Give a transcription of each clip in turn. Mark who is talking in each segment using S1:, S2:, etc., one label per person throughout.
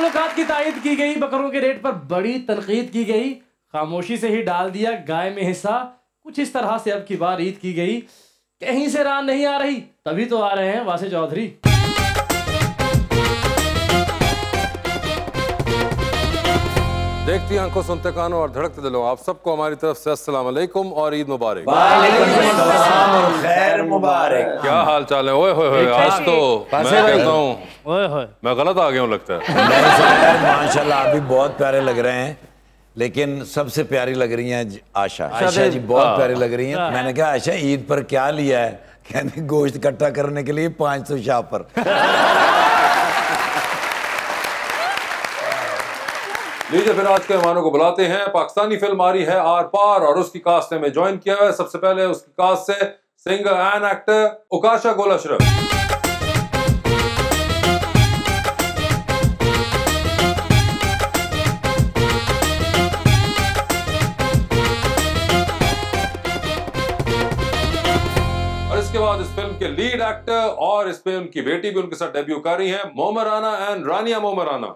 S1: ताल्लुकात की तायद की गई, बकरों के रेट पर बड़ी तनकीद की गई। खामोशी से ही डाल दिया गाय में हिस्सा। कुछ इस तरह से अब की बार ईद की गई। कहीं से रान नहीं आ रही, तभी तो आ रहे हैं वासे चौधरी।
S2: देखती आँखों सुनते कानों और धड़कते दिलों। आप सबको हमारी तरफ़ से अस्सलाम वालेकुम और ईद मुबारक।
S3: खैर मुबारक।
S2: क्या हाल चाल है? ओए होए होए आज तो मैं कहता हूँ मैं गलत आ गया हूँ लगता है।
S3: माशाल्लाह आप भी बहुत प्यारे लग रहे हैं। लेकिन सबसे प्यारी लग रही हैं आशा। आशा जी बहुत प्यारी लग रही हैं। मैंने कहा आशा ईद पर क्या लिया है? कहने गोश्त इकट्ठा करने के लिए पाँच सौ शाह पर।
S2: लीजिए फिर आज के मेहमानों को बुलाते हैं। पाकिस्तानी फ़िल्म आ रही है आर पार और उसकी कास्ट ने में ज्वाइन किया है। सबसे पहले उसकी कास्ट से singer and actor Ukasha Gul Ashraf. Film के लीड एक्टर और इस पे उनकी बेटी भी उनके साथ डेब्यू कर रही है। मोमराना एंड रानिया मोमराना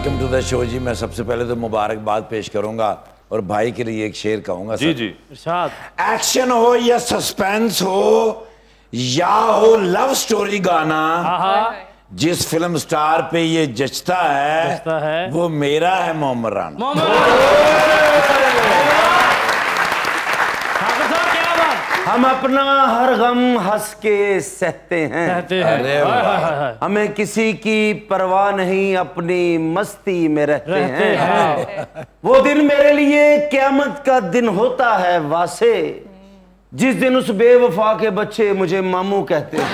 S3: वेलकम टू द शो जी। मैं सबसे पहले तो मुबारकबाद पेश करूँगा और भाई के लिए एक शेर कहूँगा
S2: जी
S3: सर।
S2: जी।
S3: एक्शन हो या सस्पेंस हो या हो लव स्टोरी गाना जिस फ़िल्म स्टार पे ये जचता है,
S1: जचता है।
S3: वो मेरा है मोहम्मद राना
S1: मोहम्मद ठाकुर साहब क्या बात
S4: हम अपना हर गम हंस के सहते हैं।
S1: सहते हैं।
S4: हमें किसी की परवाह नहीं अपनी मस्ती में रहते,
S1: रहते
S4: हैं।
S1: हैं।
S4: वो दिन मेरे लिए क्यामत का दिन होता है वासे। जिस दिन उस बेवफा के बच्चे मुझे मामू कहते हैं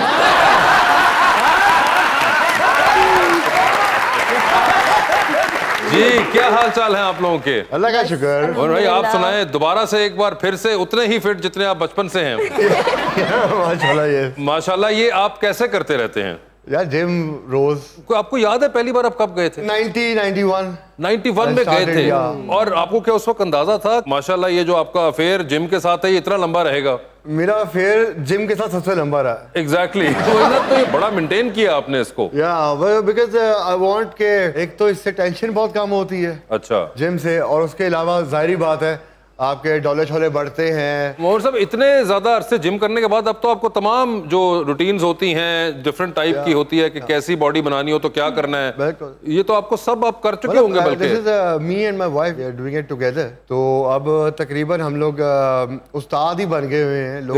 S2: जी क्या हाल चाल है आप लोगों के?
S5: अल्लाह का शुक्र।
S2: और भाई आप सुनाए दोबारा से एक बार फिर से उतने ही फिट जितने आप बचपन से हैं।
S5: माशाल्लाह ये।
S2: माशाल्लाह ये आप कैसे करते रहते हैं?
S5: यार जिम रोज।
S2: आपको याद है पहली बार आप कब गए थे?
S5: 90 91
S2: 91 में गए थे। और आपको क्या उस वक्त अंदाज़ा था? माशाल्लाह ये जो आपका अफेयर जिम के साथ है ये इतना लंबा रहेगा।
S5: मेरा फेयर जिम के साथ सबसे लंबा रहा।
S2: Exactly exactly. तो ये बड़ा मेंटेन किया आपने इसको।
S5: या बिकॉज़ आई वांट के एक तो इससे टेंशन बहुत कम होती है।
S2: अच्छा।
S5: जिम से और उसके अलावा ज़ाहिर बात है आपके डोले छोले बढ़ते हैं।
S2: मोहन साहब इतने ज़्यादा अरसे जिम करने के बाद अब तो आपको तमाम जो रूटीन्स होती हैं डिफरेंट टाइप की होती है कि कैसी बॉडी बनानी हो तो क्या करना है। ये तो आपको सब आप कर चुके होंगे बल्कि।
S5: Me and my wife doing it together तो अब तकरीबन हम लोग uh, उस्ताद ही बन गए हुए हैं। लोग.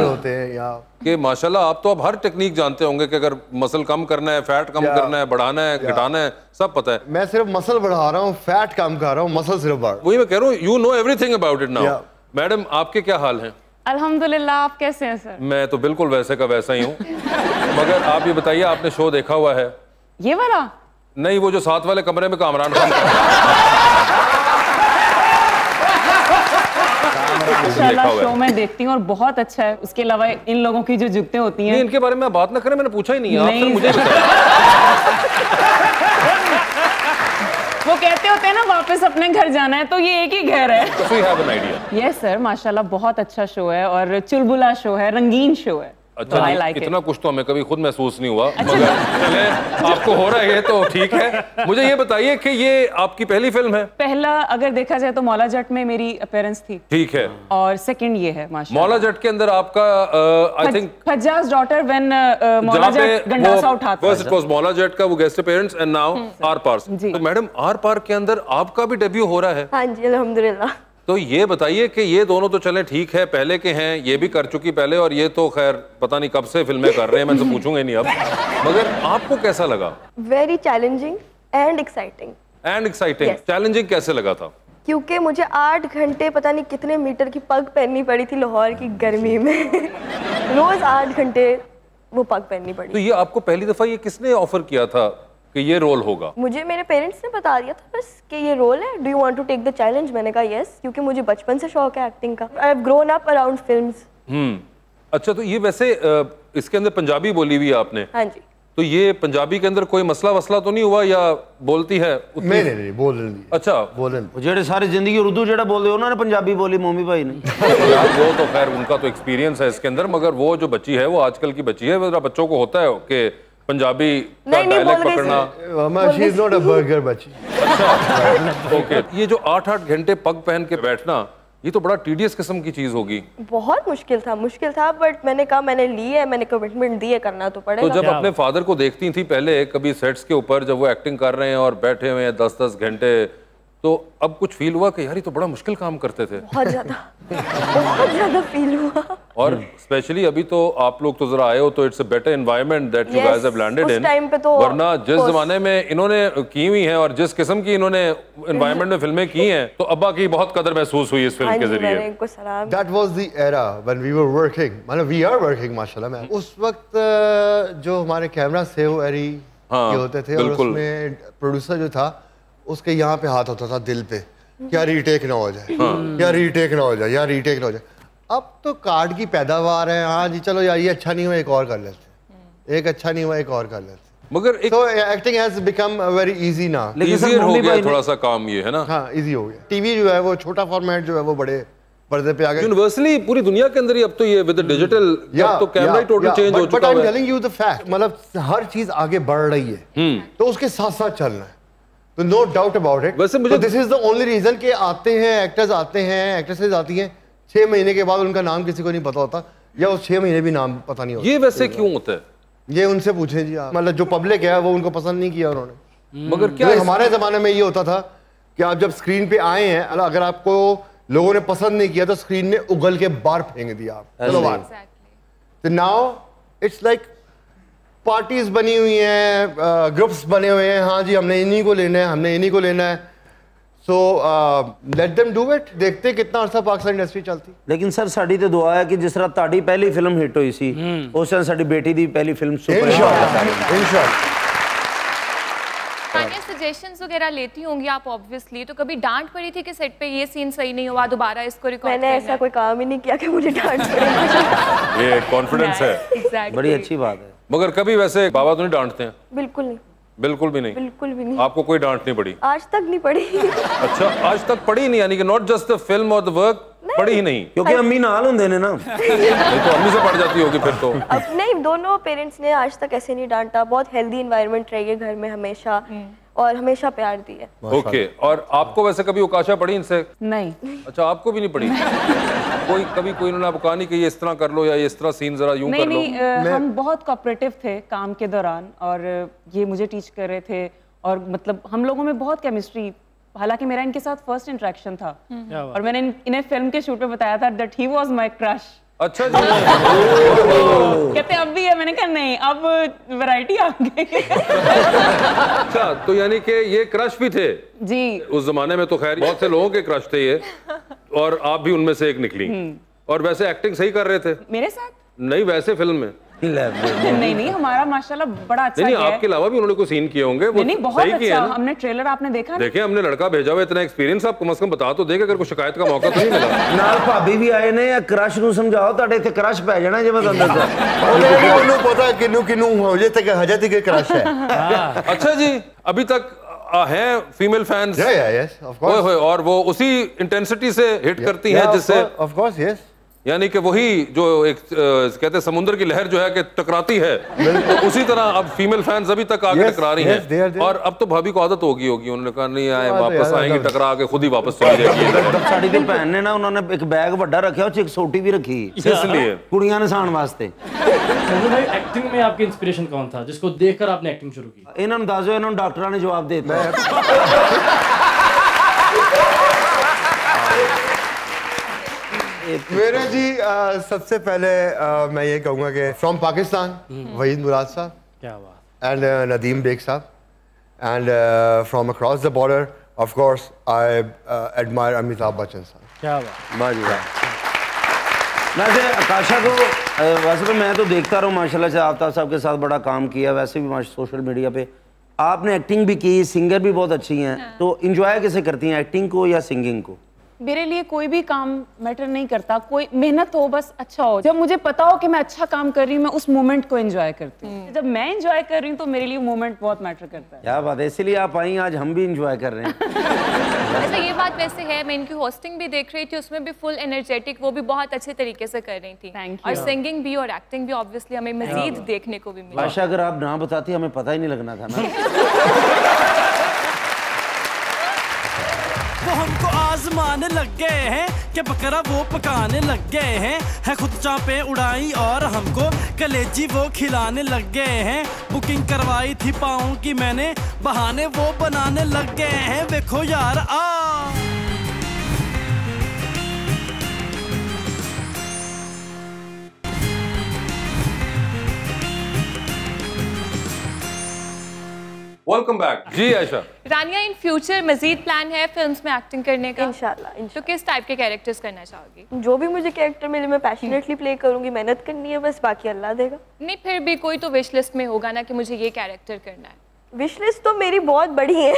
S5: होते हैं या
S2: कि माशाल्लाह आप तो अब हर टेक्निक जानते होंगे कि अगर मसल कम करना है फैट कम करना है बढ़ाना है घटाना है सब पता है।
S5: मैं सिर्फ़ मसल बढ़ा रहा हूँ फैट कम कर रहा हूँ मसल सिर्फ़ बढ़।
S2: वही मैं कह रहा हूँ you know everything about it
S5: now
S2: madam आपके क्या हाल हैं?
S6: अल्हम्दुलिल्लाह आप कैसे हैं सर
S2: मैं तो बिल्कुल वैसे का वैसा ही हूँ। मगर आप ये बताइए आपने शो देखा हुआ है?
S6: ये वाला?
S2: नहीं वो जो साथ वाले कमरे में कामरान खान कर रहा है। देखा
S6: माशाल्लाह शो में देखती हूँ और बहुत अच्छा है। उसके अलावा इन लोगों की जो जुगते होती है।
S2: इनके बारे में बात ना करें मैंने पूछा ही नहीं है।
S6: नहीं,
S2: मुझे
S6: वो कहते होते हैं ना वापस अपने घर जाना है तो ये एक ही घर है. यस सर माशाल्लाह बहुत अच्छा शो है और चुलबुला शो है रंगीन शो है।
S2: अच्छा जी,
S6: लाइक
S2: इतना कुछ तो हमें कभी खुद महसूस नहीं हुआ। मगर चले आपको हो रहा है तो ठीक है। मुझे ये बताइए कि ये आपकी पहली फ़िल्म है?
S6: पहला अगर देखा जाए तो मौला जट में मेरी अपेयरेंस थी।
S2: ठीक है।
S6: और सेकंड ये है माशाल्लाह।
S2: मौला जट के अंदर आपका आई थिंक
S6: फज्जाज डॉटर व्हेन मौला जट गंडासा उठाता
S2: फ़र्स्ट इट वाज मौला जट का वो guest appearance and now Aar
S6: Paar
S2: तो मैडम आर पार के अंदर आपका भी डेब्यू हो रहा है?
S7: हाँ जी अल्हम्दुलिल्लाह।
S2: तो ये बताइए कि ये दोनों तो चले ठीक है पहले के हैं ये भी कर चुकी पहले और ये तो खैर पता नहीं कब से फ़िल्में कर रहे हैं मैं तो पूछूँगा नहीं अब। मगर आपको कैसा लगा?
S7: Very challenging and
S2: exciting and
S7: exciting
S2: challenging कैसे लगा था?
S7: क्योंकि मुझे आठ घंटे पता नहीं कितने मीटर की पग पहननी पड़ी थी लाहौर की गर्मी में। रोज आठ घंटे वो पग पहननी पड़ी।
S2: तो ये आपको पहली दफ़ा ये किसने ऑफ़र किया था? कि ये रोल होगा।
S7: मुझे मेरे पेरेंट्स ने बता दिया था बस कि ये रोल है। Do you want to take the challenge मैंने कहा यस क्योंकि मुझे बचपन से शौक है एक्टिंग का। I have grown up around films
S2: hmm. अच्छा तो ये वैसे इसके अंदर पंजाबी बोली हुई है आपने?
S7: हाँ जी।
S2: तो ये पंजाबी के अंदर कोई मसला वसला तो नहीं हुआ या बोलती है
S5: नहीं नहीं नहीं बोल रही
S2: अच्छा।
S5: बोलन
S4: जेड़े सारी ज़िंदगी उर्दू जेड़ा बोल रहे उन्होंने पंजाबी बोली मम्मी भाई ने।
S2: तो वो तो खैर उनका तो एक्सपीरियंस है इसके अंदर मगर वो जो बच्ची है वो आजकल की बच्ची है बच्चों को होता है कि पंजाबी का डायलेक्ट पकड़ना।
S5: Mama she is not a burger बच्ची
S2: ओके ये जो आठ आठ घंटे पग पहन के बैठना ये तो बड़ा टीडियस किस्म की चीज़ होगी।
S7: बहुत मुश्किल था मुश्किल था बट मैंने कहा मैंने ली है मैंने कमिटमेंट दी है करना तो पड़ेगा।
S2: तो जब अपने फादर को देखती थी पहले कभी सेट्स के ऊपर जब वो एक्टिंग कर रहे हैं और बैठे हुए हैं दस दस घंटे तो अब कुछ फील हुआ कि यार ये तो बड़ा मुश्किल काम करते थे।
S7: बहुत ज़्यादा बहुत ज़्यादा फील हुआ।
S2: और स्पेशली अभी तो आप लोग तो जरा आए हो तो it's a
S7: better
S2: environment that you
S7: guys
S2: have
S7: landed in तो
S2: वरना जिस जमाने में इन्होंने की हुई हैं और जिस किस्म की इन्होंने एनवायरनमेंट में फ़िल्में की हैं तो अब्बा की बहुत कदर महसूस हुई इस फ़िल्म
S7: हाँ
S2: के ज़रिए।
S5: That was the era when we were working मतलब वी आर वर्किंग माशाल्लाह मैम उस वक्त जो हमारे कैमरा थे वो एरी
S2: हाँ,
S5: के होते थे और उसमें प्रोड्यूसर जो था उसके यहाँ पे हाथ होता था दिल पे क्या रीटेक ना हो जाए या रीटेक ना हो जाए या रीटेक ना हो जाए। अब तो कार्ड की पैदावार है। हाँ जी चलो यार ये अच्छा नहीं हुआ एक और कर लेते एक अच्छा नहीं हुआ एक और कर लेते
S2: मगर एक
S5: तो acting has become very easy ना।
S4: लेकिन
S2: हो गया थोड़ा सा काम ये है ना?
S5: हाँ इजी हो गया। टीवी जो है वो छोटा फॉर्मेट जो है वो बड़े पर्दे पे आ गए
S2: यूनिवर्सली पूरी दुनिया के अंदर ही अब तो ये विद डिजिटल
S5: या
S2: तो कैमरा ही टोटल चेंज हो चुका
S5: है but
S2: I
S5: am telling you the fact मतलब हर चीज़ आगे बढ़ रही है।
S2: हम्म।
S5: तो उसके साथ साथ चलना है। तो नो डाउट अबाउट इट
S2: वैसे मुझे-
S5: this is the only reason कि आते हैं एक्टर्स आते हैं एक्ट्रेसेस आती हैं छह महीने के बाद उनका नाम किसी को नहीं पता होता या उस छह महीने भी नाम पता नहीं होता।
S2: ये वैसे क्यों होता है?
S5: ये उनसे पूछें जी आप। मतलब जो पब्लिक है वो उनको पसंद नहीं किया उन्होंने।
S2: मगर क्या
S5: हमारे जमाने में ये होता था कि आप जब स्क्रीन पे आए हैं अगर- आपको लोगों ने पसंद नहीं किया तो स्क्रीन ने उगल के बाहर फेंक दिया आप। चलो बाहर। तो नाउ इट्स लाइक पार्टीज बनी हुई हैं ग्रुप्स बने हुए हैं हाँ जी हमने इन्हीं को लेना है हमने इन्हीं को लेना है so let them do it देखते हैं कितना अर्सा पाकिस्तान इंडस्ट्री चलती
S4: ਲੇਕਿਨ ਸਰ ਸਾਡੀ ਤੇ ਦੁਆ ਹੈ ਕਿ ਜਿਸ ਤਰ੍ਹਾਂ ਤੁਹਾਡੀ ਪਹਿਲੀ ਫਿਲਮ ਹਿੱਟ ਹੋਈ ਸੀ ਉਸ ਤਰ੍ਹਾਂ ਸਾਡੀ ਬੇਟੀ ਦੀ ਪਹਿਲੀ ਫਿਲਮ ਸੁਪਰ ਹਿੱਟ
S5: इंशाल्लाह इंशाल्लाह
S8: तानिया सजेशन वगैरह लेती होंगी आप ऑब्वियसली तो कभी डांट पड़ी थी कि सेट पे ये सीन सही नहीं हुआ दोबारा इसको रिकॉर्ड
S7: मैंने ऐसा कोई काम ही नहीं किया कि मुझे डांट
S2: ये कॉन्फिडेंस है।
S4: बड़ी अच्छी बात है।
S2: मगर कभी वैसे बाबा तो नहीं डांटते हैं?
S7: बिल्कुल नहीं।
S2: बिल्कुल भी नहीं।
S7: बिल्कुल भी नहीं।
S2: आपको कोई डांट नहीं पड़ी?
S7: आज तक नहीं पड़ी।
S2: अच्छा आज तक पड़ी नहीं यानी कि नॉट जस्ट द फ़िल्म और द वर्क पड़ी ही नहीं।
S4: क्योंकि अम्मी नाल होंगे ने।
S2: ना तो अम्मी से पड़ जाती होगी फिर तो।
S7: अब नहीं दोनों पेरेंट्स ने आज तक ऐसे नहीं डांटा। बहुत हेल्दी इन्वायरमेंट रही घर में हमेशा। हम्म। और हमेशा प्यार दिया।
S2: ओके और आपको वैसे कभी उकाशा पड़ी इनसे?
S6: नहीं।
S2: अच्छा आपको भी नहीं पड़ी? कोई कभी कोई इन्होंने आपको कहा नहीं कि ये इस तरह कर लो या ये इस तरह सीन जरा यूँ
S6: नहीं
S2: कर लो?
S6: नहीं हम बहुत कोऑपरेटिव थे काम के दौरान और ये मुझे टीच कर रहे थे और मतलब हम लोगों में बहुत केमिस्ट्री हालाँकि मेरा इनके साथ फ़र्स्ट इंटरेक्शन था। और मैंने इन्हें फ़िल्म के शूट पे बताया था that he was my crush
S2: अच्छा जी।
S6: कहते अब भी है मैंने कहा नहीं अब वैरायटी आ गई
S2: अच्छा तो यानी कि ये क्रश भी थे?
S6: जी।
S2: उस जमाने में तो खैर बहुत से लोगों के क्रश थे ये और आप भी उनमें से एक निकली। और वैसे एक्टिंग सही कर रहे थे?
S6: मेरे साथ?
S2: नहीं वैसे फ़िल्म में।
S6: नहीं नहीं हमारा माशाल्लाह बड़ा अच्छा
S2: नहीं नहीं
S6: गया है
S2: आपके अलावा भी उन्होंने कुछ सीन किए होंगे वो
S6: नहीं नहीं बहुत
S2: सही किए
S6: अच्छा
S2: हैं ना
S6: हमने ट्रेलर आपने देखा ना
S2: देखें हमने लड़का भेजा हुआ इतना एक्सपीरियंस आप कम से कम बता तो देगा अगर कोई शिकायत का मौका तो नहीं मिला
S4: ਨਾਲ ਭਾਬੀ ਵੀ ਆਏ ਨੇ ਆ ਕ੍ਰਸ਼ ਨੂੰ ਸਮਝਾਓ ਤੁਹਾਡੇ ਇੱਥੇ ਕ੍ਰਸ਼ ਪੈ ਜਾਣਾ ਜੇ ਮੈਂ ਤੁਹਾਨੂੰ ਦੱਸਾਂ
S5: ਉਹਨੇ ਉਹਨੂੰ ਪਤਾ ਕਿੰਨੂ ਕਿੰਨੂ ਹਜੇ ਤੱਕ ਹਜੇ ਤੱਕ क्रश है
S2: अच्छा जी अभी तक आ, हैं फीमेल फैंस
S5: या या यस ऑफ
S2: ओए
S5: कोर्स
S2: होए और वो उसी इंटेंसिटी से हिट करती हैं जिससे
S5: ऑफ कोर्स यस
S2: यानी कि वही जो एक कहते हैं समुद्र की लहर जो है कि टकराती है तो उसी तरह अब फीमेल फैंस अभी तक आगे
S5: yes,
S2: टकरा रही
S5: yes,
S2: हैं। और अब तो भाभी को आदत होगी होगी उन्होंने कहा नहीं आए वापस आएँगे टकरा के खुद ही वापस चली जाएगी।
S4: साड़ी दिन पहनने ना उन्होंने एक बैग बड़ा रखा और एक सोटी भी रखी।
S2: इसलिए।
S4: कुड़ियाँ ने
S1: सान वास्ते एक्टिंग में आपकी इंस्पिरेशन कौन था जिसको देखकर आपने एक्टिंग शुरू की?
S4: इन्होंने दस इन्होंने डॉक्टर ने जवाब देता। है
S5: मेरे जी अ, सबसे पहले अ, मैं ये कहूँगा कि फ्रॉम पाकिस्तान वहीद मुराद साहब।
S1: क्या बात।
S5: And uh, Nadeem Beg Saab. And uh, from across the border, of course, I uh, admire Amitabh
S1: क्या बात।
S4: वैसे आकाशा को वैसे तो मैं तो देखता रहा हूँ माशाल्लाह से आफ्ताब साहब के साथ बड़ा काम किया वैसे भी सोशल मीडिया पे। आपने एक्टिंग भी की सिंगर भी बहुत अच्छी हैं तो इंजॉय कैसे करती हैं एक्टिंग को या सिंगिंग को?
S6: मेरे लिए कोई भी काम मैटर नहीं करता। कोई मेहनत हो बस अच्छा हो। जब मुझे पता हो कि मैं अच्छा काम कर रही हूँ मैं उस मोमेंट को एंजॉय करती हूँ। जब मैं एंजॉय कर रही हूँ तो मेरे लिए मोमेंट बहुत मैटर करता है।
S4: क्या बात है? इसीलिए आप आई आज हम भी इंजॉय कर रहे हैं।
S8: अच्छा ये बात वैसे है मैं इनकी होस्टिंग भी देख रही थी उसमें भी फुल एनर्जेटिक वो भी बहुत अच्छे तरीके से कर रही थी।
S6: Thank
S8: और सिंगिंग भी और एक्टिंग भी ऑब्वियसली हमें मजीद देखने को भी मिला।
S4: आशा अगर आप ना बताती हमें पता ही नहीं लगना था ना।
S9: आजमाने लग गए हैं कि बकरा वो पकाने लग गए हैं। है खुद चापे उड़ाई और हमको कलेजी वो खिलाने लग गए हैं। बुकिंग करवाई थी पाओ की मैंने, बहाने वो बनाने लग गए हैं। देखो यार, आ!
S2: वेलकम बैक जी आयशा।
S8: रानिया इन फ्यूचर मजीद प्लान है फिल्म्स में एक्टिंग करने का?
S7: इंशाल्लाह
S8: तो किस टाइप के कैरेक्टर्स करना चाहोगी?
S7: जो भी मुझे कैरेक्टर मिले मैं पैशनेटली प्ले करूँगी मेहनत करनी है बस बाकी अल्लाह देगा।
S8: नहीं फिर भी कोई तो विश लिस्ट में होगा ना कि मुझे ये कैरेक्टर करना है।
S7: विश लिस्ट तो मेरी बहुत बड़ी है।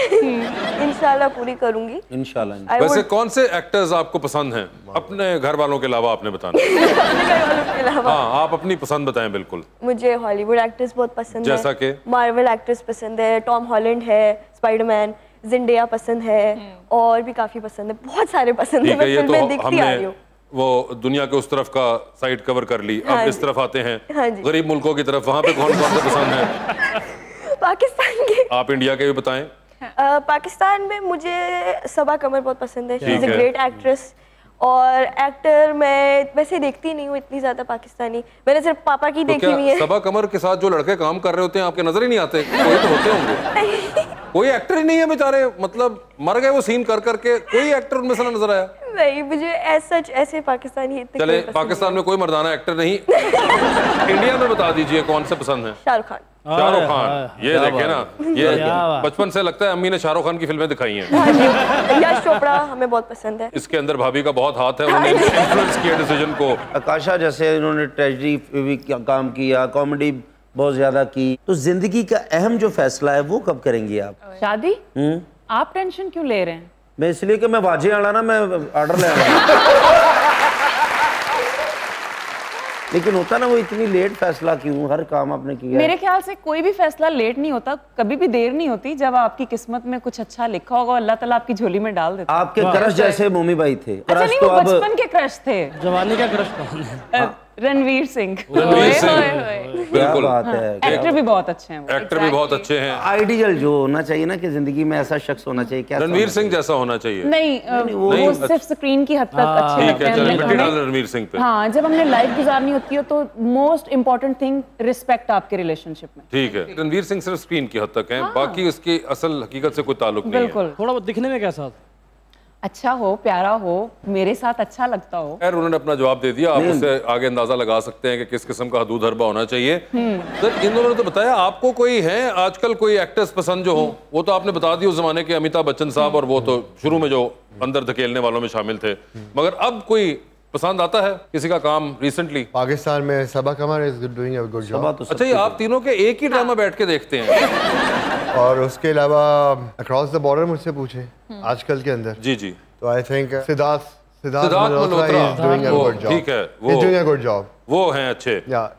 S7: इंशाल्लाह पूरी करूँगी।
S4: इंशाल्लाह
S2: वैसे
S7: would-
S2: कौन से एक्टर्स आपको पसंद हैं? अपने घर वालों के अलावा आपने बताना।
S7: घर वालों के अलावा।
S2: हाँ आप अपनी पसंद बताएँ बिल्कुल।
S7: मुझे हॉलीवुड एक्ट्रेस बहुत पसंद है।
S2: जैसा कि?
S7: मार्वल एक्ट्रेस पसंद है टॉम हॉलैंड है स्पाइडरमैन जिंडिया पसंद है और भी काफ़ी पसंद है। बहुत सारे पसंद है मैं फ़िल्में
S2: तो
S7: देखती आ रही हूँ।
S2: वो दुनिया के उस तरफ़ का साइड कवर कर ली।
S7: हाँ
S2: अब इस तरफ़ आते हैं।
S7: हाँ
S2: गरीब मुल्कों की तरफ़। वहाँ पे कौन कौन से पसंद है?
S7: पाकिस्तान के।
S2: आप इंडिया के भी बताएँ।
S7: अ, पाकिस्तान में मुझे सबा कमर बहुत पसंद है।
S2: She
S7: is
S2: a
S7: great actress और एक्टर मैं वैसे देखती नहीं हूँ इतनी ज़्यादा पाकिस्तानी। मैंने सिर्फ़ पापा की
S2: तो
S7: देखी हुई है।
S2: सबा कमर के साथ जो लड़के काम कर रहे होते हैं आपके नज़र ही नहीं आते? कोई तो होते होंगे। कोई एक्टर ही नहीं है बेचारे। मतलब मर गए वो सीन कर करके कोई एक्टर उनमें से नज़र आया।
S7: नहीं मुझे सच ऐसे पाकिस्तानी इतने
S2: चले पाकिस्तान में कोई मर्दाना एक्टर नहीं। इंडिया में बता दीजिए कौन से पसंद है।
S7: शाहरुख खान।
S2: शाहरुख खान ये देखे ना ये बचपन से लगता है अम्मी ने शाहरुख खान की फ़िल्में दिखाई हैं।
S7: हाँ यश चोपड़ा हमें बहुत पसंद है।
S2: इसके अंदर भाभी का बहुत हाथ है उन्होंने इन्फ्लुएंस किया डिसीज़न को।
S4: आकाशा जैसे इन्होंने ट्रेजिडी भी काम किया कॉमेडी बहुत ज़्यादा की। तो ज़िंदगी का अहम जो फैसला है वो कब करेंगी आप?
S6: शादी?
S4: हम्म।
S6: आप टेंशन क्यों ले रहे हैं?
S4: मैं इसलिए कि मैं वाजे आना ना मैं ऑर्डर ले आना लेकिन होता ना वो इतनी लेट फैसला क्यों? हर काम आपने किया
S6: मेरे ख्याल से कोई भी फैसला लेट नहीं होता कभी भी देर नहीं होती जब आपकी किस्मत में कुछ अच्छा लिखा होगा अल्लाह ताला आपकी झोली में डाल देता
S4: आपके क्रश जैसे मोमी भाई थे।
S6: अच्छा
S4: क्रश
S6: नहीं
S4: तो
S6: वो
S4: अब
S6: बचपन के क्रश थे।
S1: जवानी का क्रश कौन है?
S6: अ, रणवीर सिंह।
S2: रणवीर सिंह। बिल्कुल।
S4: बात है
S6: एक्टर भी बहुत अच्छे हैं
S2: एक्टर भी बहुत अच्छे हैं।
S4: आइडियल जो होना चाहिए ना कि ज़िंदगी में ऐसा शख्स होना चाहिए क्या
S2: रणवीर सिंह जैसा होना चाहिए।
S6: नहीं वो, सिर्फ़ स्क्रीन की हद तक अच्छे
S2: ठीक
S6: लगते
S2: है।
S6: हैं
S2: मिट्टी डाल रणवीर सिंह पे।
S6: हाँ जब हमने लाइफ गुजारनी होती है तो मोस्ट इम्पोर्टेंट थिंग रिस्पेक्ट आपके रिलेशनशिप में।
S2: ठीक है। रणवीर सिंह सिर्फ़ स्क्रीन की हद तक है बाकी उसकी असल हकीकत से कोई ताल्लुक नहीं है।
S6: बिल्कुल।
S1: थोड़ा बहुत दिखने में कैसा? था?
S6: अच्छा हो प्यारा हो मेरे साथ अच्छा लगता हो।
S2: खैर उन्होंने अपना जवाब दे दिया। आप उससे आगे अंदाज़ा लगा सकते हैं कि किस किस्म का हदूद हरबा होना चाहिए। सर इन दोनों ने तो बताया आपको कोई है आजकल कोई एक्ट्रेस पसंद जो हो? वो तो आपने बता दी उस जमाने के अमिताभ बच्चन साहब और वो तो शुरू में जो अंदर धकेलने वालों में शामिल थे। मगर अब कोई पसंद आता है किसी का काम रिसेंटली
S5: पाकिस्तान में Saba Qamar is doing a good
S4: job तो
S2: अच्छा ये आप तीनों के एक ही ड्रामा बैठ के देखते हैं।
S5: और उसके अलावा अक्रॉस द बॉर्डर मुझसे पूछे आजकल के अंदर।
S2: जी जी।
S5: तो I think Siddharth
S2: Siddharth
S5: Siddharth
S2: Malhotra
S5: Malhotra. Is doing
S2: a
S5: good job
S2: ठीक है, वो-
S5: is doing a good job
S2: वो हैं अच्छे।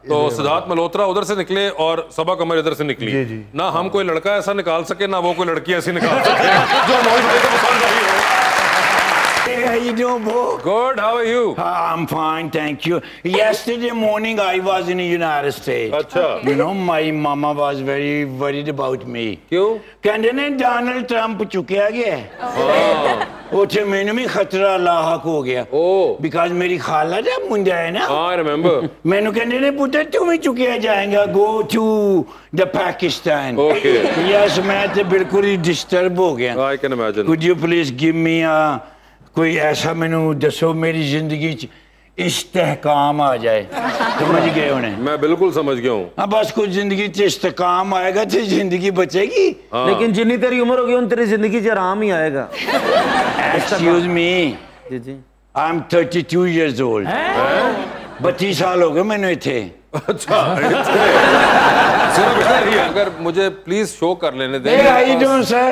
S2: तो सिद्धार्थ मल्होत्रा उधर से निकले और सबा कमर इधर से निकली।
S5: जी, जी।
S2: ना हम कोई लड़का ऐसा निकाल सके ना वो कोई लड़की ऐसी निकाल सके। जो मोहित भाई को पसंद आई हो
S3: Hey, how you doing, Bull?
S2: Good. How are you?
S3: Uh, I'm fine, thank you. Yesterday morning, I was in the United States.
S2: अच्छा.
S3: You know, my mama was very worried about me.
S2: क्यों?
S3: कहने ने Donald Trump चुके आ गए. उठे मैंने भी खतरा लाहक हो
S2: गया.
S3: Oh. Because मेरी खाला जब मुंजा है
S2: ना. I
S3: remember. मैंने कहने ने पूछा तुम ही चुके आ जाएगा. Go to the Pakistan.
S2: Okay.
S3: Yes, मैं तो बिल्कुल ही डिस्टर्ब हो गया.
S2: I can imagine.
S3: Could you please give me a uh, कोई ऐसा मैनू दसो मेरी ज़िंदगी च इस्तेहकाम आ जाए। समझ गए उन्हें
S2: मैं बिल्कुल समझ गया हूँ।
S3: हाँ बस कुछ ज़िंदगी च इस्तेकाम आएगा तो ज़िंदगी बचेगी। हाँ।
S4: लेकिन जितनी तेरी उम्र होगी उन तेरी ज़िंदगी च आराम ही आएगा।
S3: एक्सक्यूज मी
S4: जी जी।
S3: आई एम 32 इयर्स ओल्ड बत्तीस साल हो गए मैंने इथे
S2: अच्छा अगर मुझे प्लीज़ शो कर लेने दें।
S3: You doing, sir?